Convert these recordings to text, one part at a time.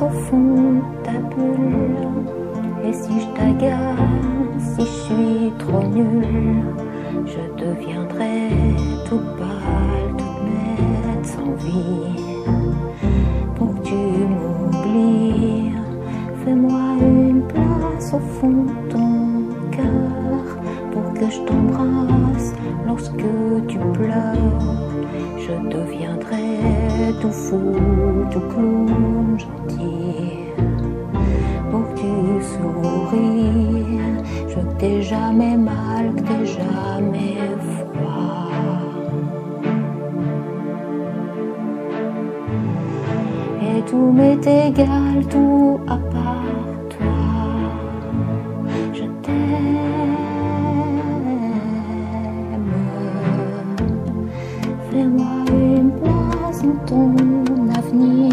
au fond de ta bulle. Et si je t'agace, si je suis trop nulle, je deviendrai toute pâle, toute nette, sans vie. Pour que tu m'oublies, fais-moi une place au fond de ton cœur. Pour que je t'embrasse lorsque tu pleures, tout fou, tout clown, gentil. Pour que tu souris, je t'ai jamais mal, que t'ai jamais froid. Et tout m'est égal, tout à part toi. Je t'aime. Fais-moi ton avenir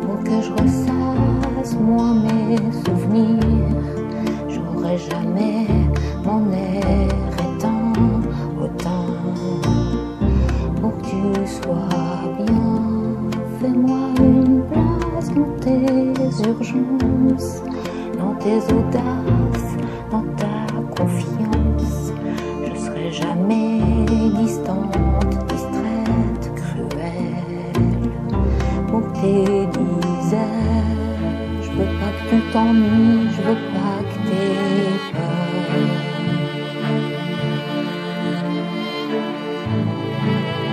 pour que je ressasse moi mes souvenirs. J'aurai jamais mon air éteint autant pour que tu sois bien. Fais-moi une place dans tes urgences, dans tes audaces, dans ta confiance. Je serai jamais Je veux pas que tu t'ennuies, je veux pas que t'aies peur.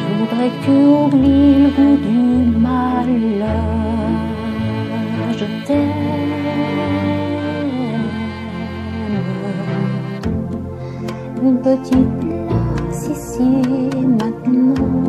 Je voudrais que tu oublies le goût du malheur. Je t'aime. Une petite place ici maintenant.